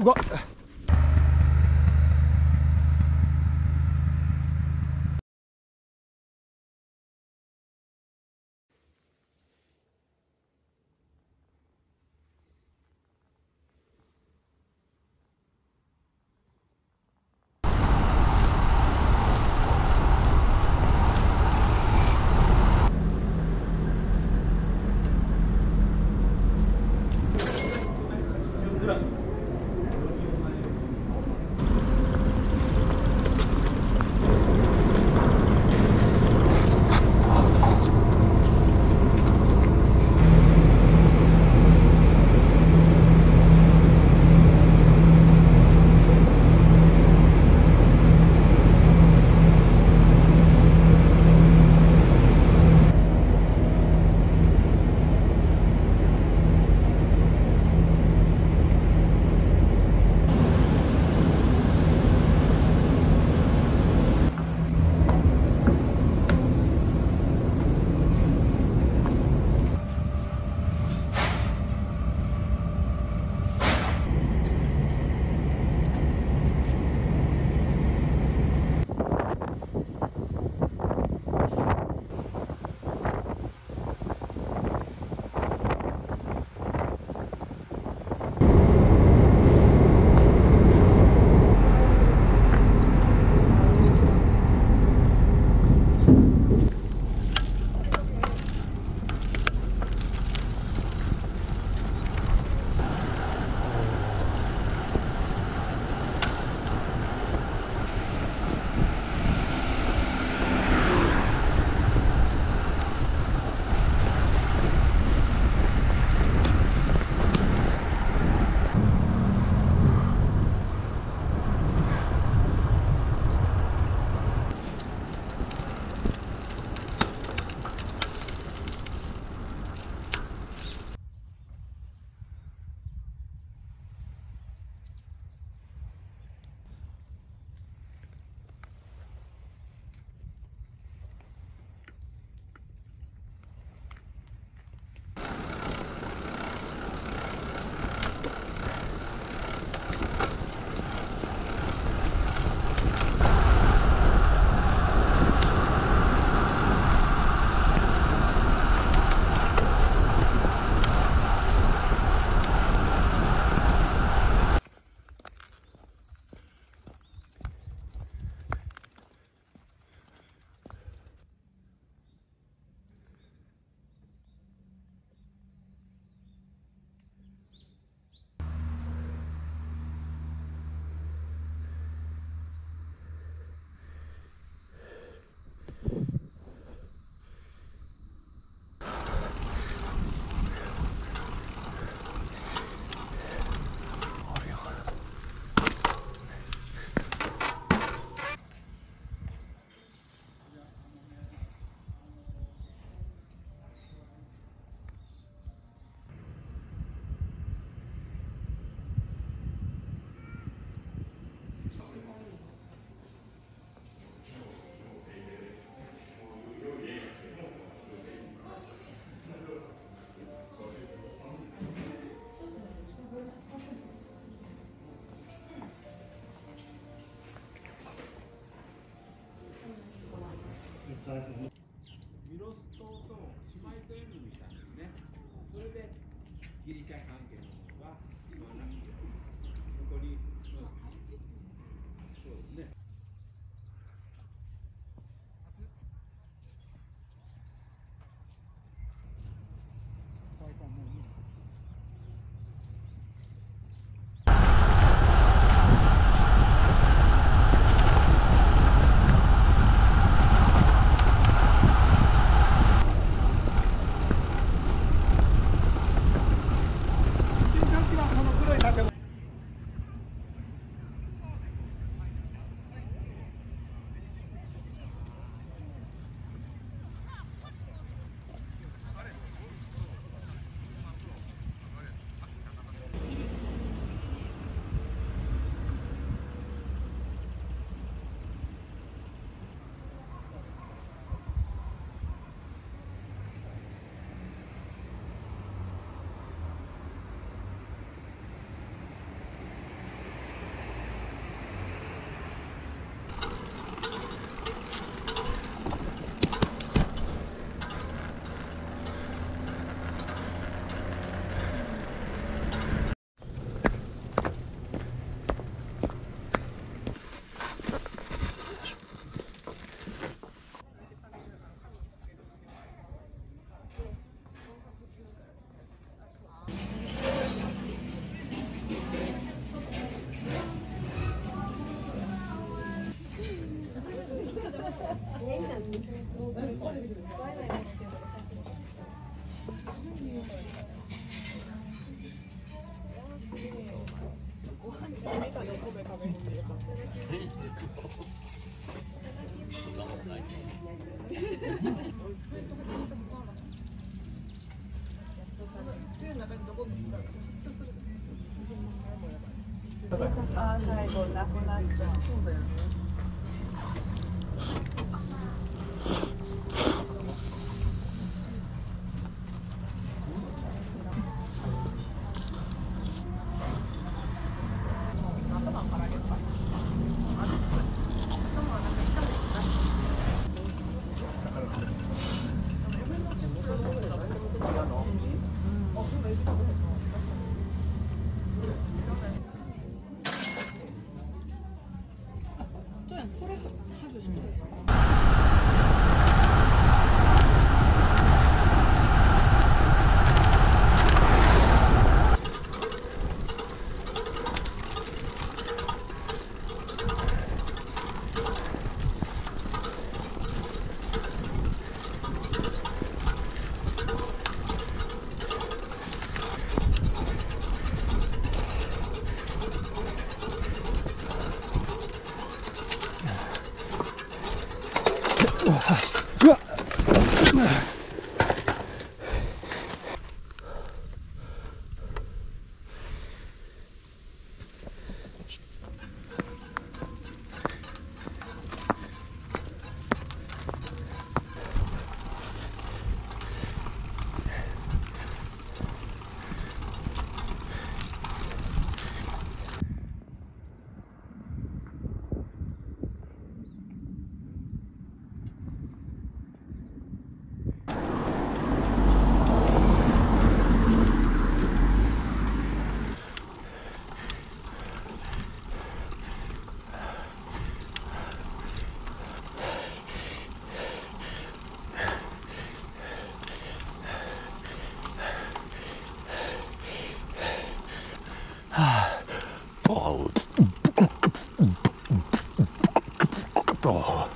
うわギリシャ関係うわあ最後なくなっちゃう。そうだよね。う わうわ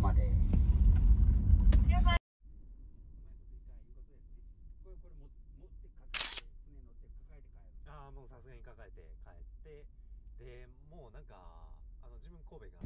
までああもうさすがに抱えて帰ってでもうなんかあの自分神戸が